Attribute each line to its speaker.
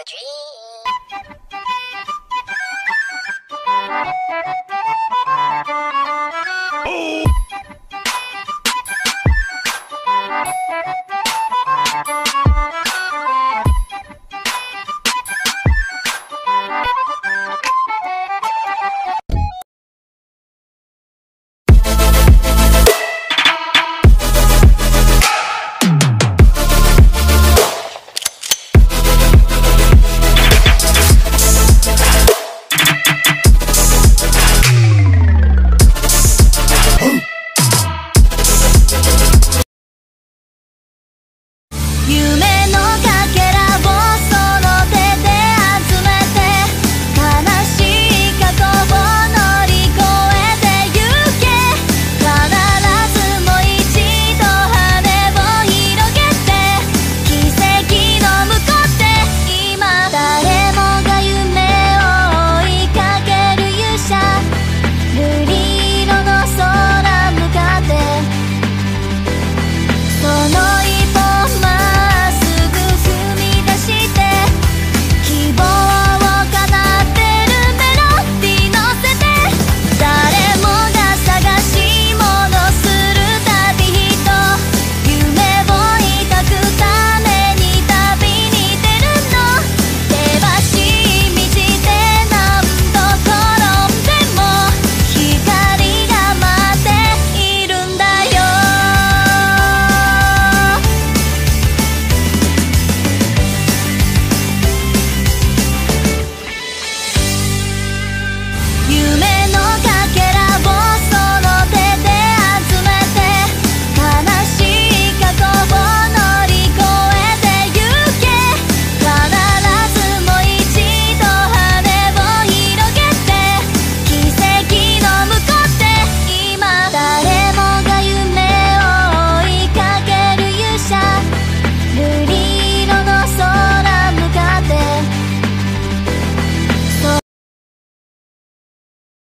Speaker 1: The dream.
Speaker 2: 夢